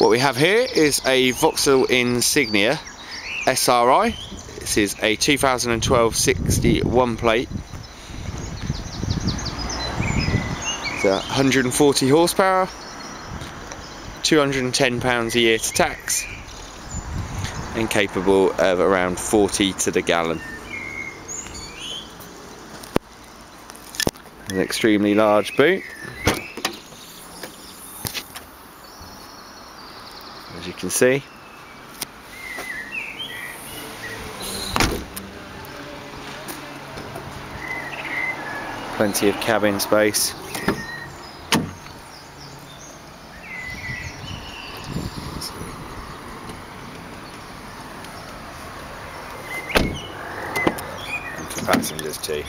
What we have here is a Vauxhall Insignia SRI. This is a 2012 61 plate. It's 140 horsepower, 210 pounds a year to tax, and capable of around 40 to the gallon. An extremely large boot. As you can see. Plenty of cabin space. for passengers too.